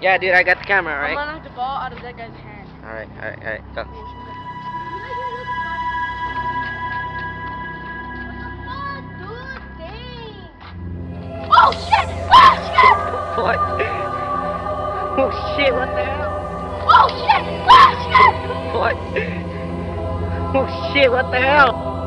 Yeah, dude, I got the camera, I'm alright? gonna knock the ball out of that guy's hand. Alright, alright, alright, go. Oh shit! Oh shit! What? Oh shit, what the hell? Oh shit! Oh shit! What? Oh shit, what the hell?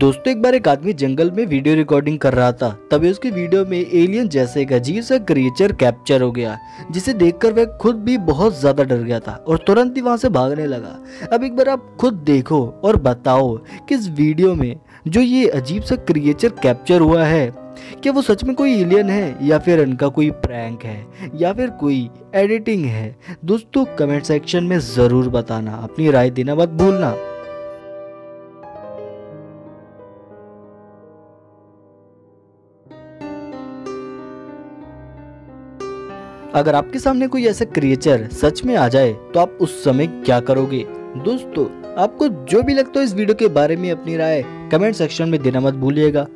दोस्तों, एक बार एक आदमी जंगल में video recording कर रहा था। तभी उसकी वीडियो में एलियन जैसे एक अजीब सा क्रिएचर कैप्चर हो गया, जिसे देखकर वह खुद भी बहुत ज़्यादा डर गया था और तुरंत ही वहाँ से भागने लगा। अब एक बार आप खुद देखो और बताओ कि इस वीडियो में जो ये अजीब सा क्रिएचर कैप्चर हुआ है, क्या वो सच में कोई एलियन है या फिर इनका कोई प्रैंक है या फिर कोई एडिटिंग है? दोस्तों कमेंट सेक्शन में ज़रूर बताना। अपनी राय देना मत भूलना। अगर आपके सामने कोई ऐसा क्रिएचर सच में आ जाए तो आप उस समय क्या करोगे? दोस्तों, आपको जो भी लगता है इस वीडियो के बारे में अपनी राय कमेंट सेक्शन में देना मत भूलिएगा।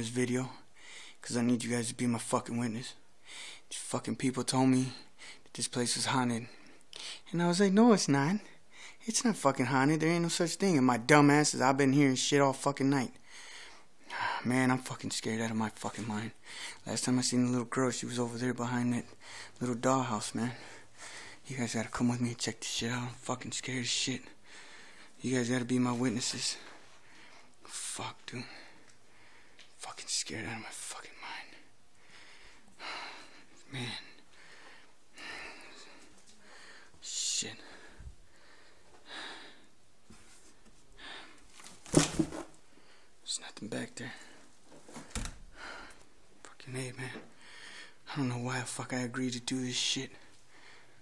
This video because I need you guys to be my fucking witness. These fucking people told me that this place was haunted. And I was like, no, it's not. It's not fucking haunted. There ain't no such thing. And my dumb ass is I've been hearing shit all fucking night. Man, I'm fucking scared out of my fucking mind. Last time I seen the little girl, she was over there behind that little dollhouse, man. You guys gotta come with me and check this shit out. I'm fucking scared as shit. You guys gotta be my witnesses. Fuck, dude scared out of my fucking mind. Man. Shit. There's nothing back there. Fucking A, man. I don't know why the fuck I agreed to do this shit.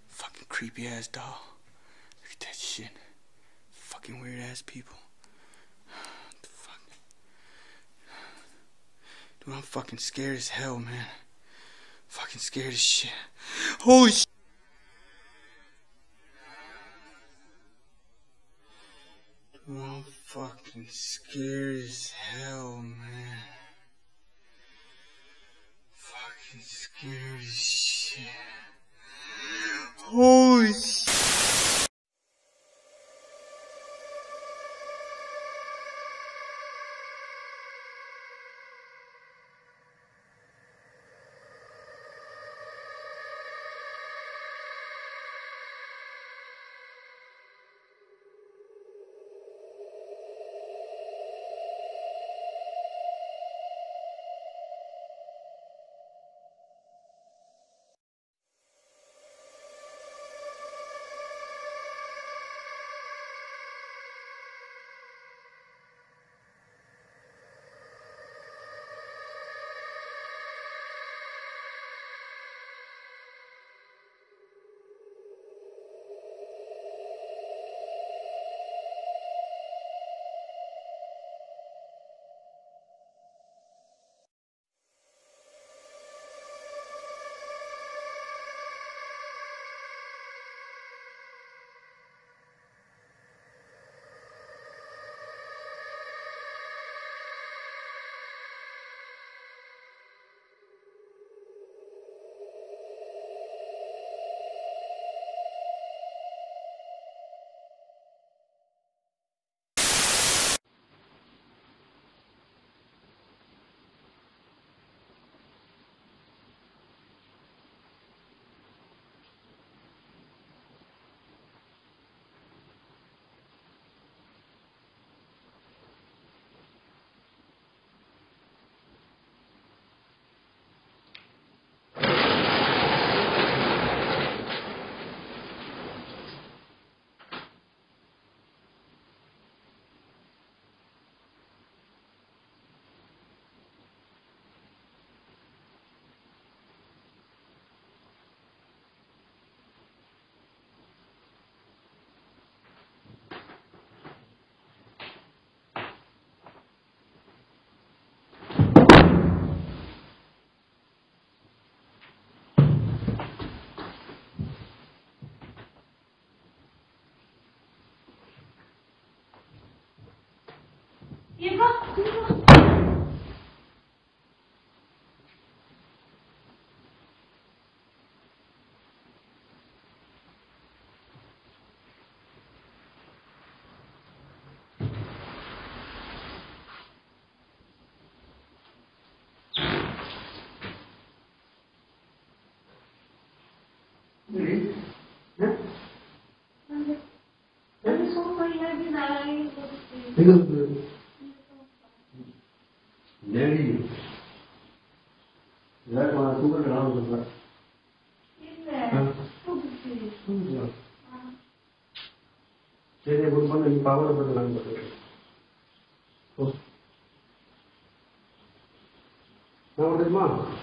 Fucking creepy ass doll. Look at that shit. Fucking weird ass people. What the fuck? Dude, I'm fucking scared as hell, man. Fucking scared as shit. Holy shit. I'm fucking scared as hell, man. Fucking scared as shit. Yürü bak, yürü bak. Yürü. Ne? Ne? Ne? Ne? Ne? Ne? Ne? Ne? Ne? Ne? Ne? power over the lungs of the tree. So, now what is mom?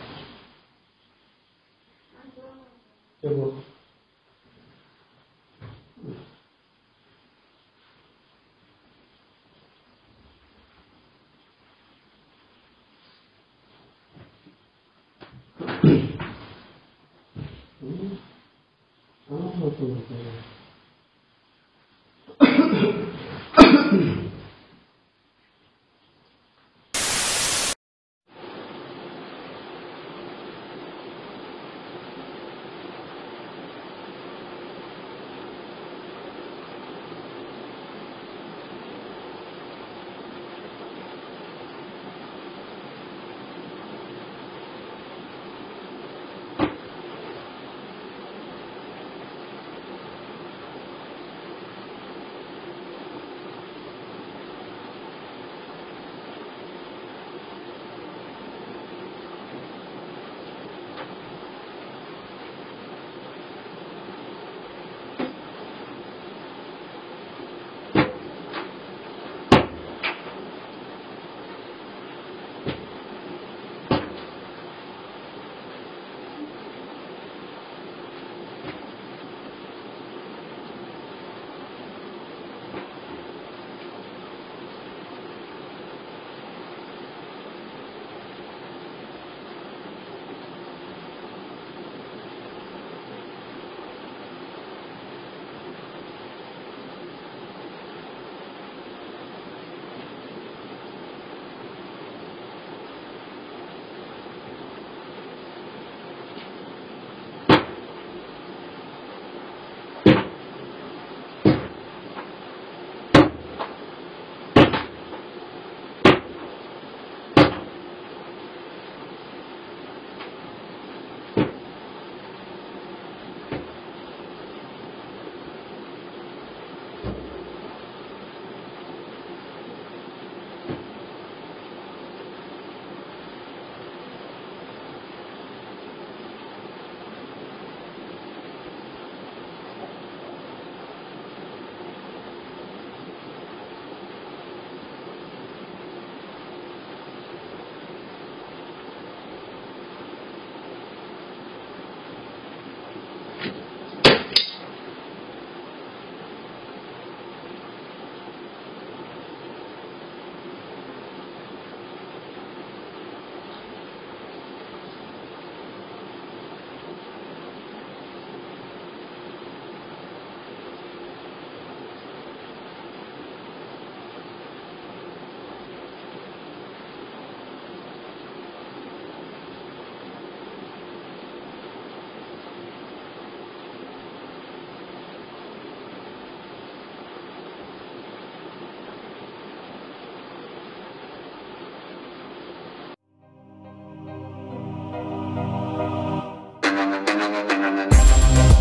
Thank you.